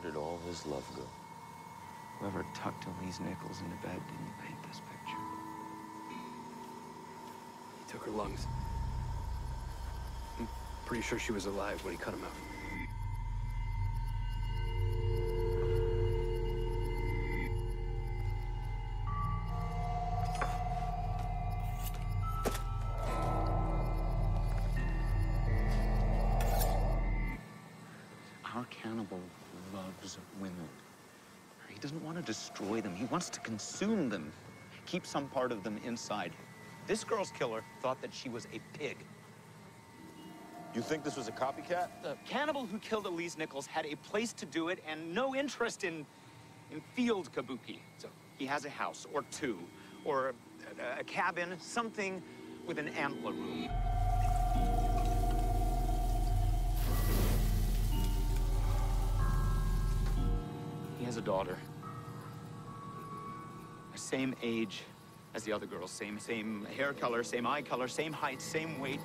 Where did all his love go? Whoever tucked Elise Nichols into bed didn't paint this picture. He took her lungs. I'm pretty sure she was alive when he cut him out. Our cannibal loves women. He doesn't want to destroy them. He wants to consume them, keep some part of them inside. This girl's killer thought that she was a pig. You think this was a copycat? The cannibal who killed Elise Nichols had a place to do it and no interest in, in field kabuki. So he has a house or two, or a, a cabin, something with an antler room. He has a daughter. Same age as the other girls. Same, same hair color, same eye color, same height, same weight.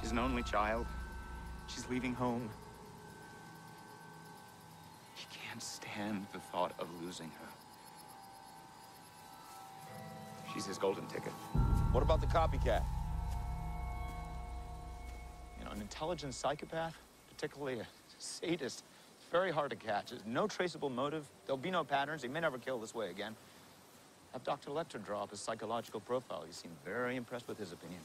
She's an only child. She's leaving home. He can't stand the thought of losing her. She's his golden ticket. What about the copycat? You know, an intelligent psychopath, particularly a sadist, very hard to catch. There's no traceable motive. There'll be no patterns. He may never kill this way again. Have Dr. Lecter draw up his psychological profile. He seemed very impressed with his opinion.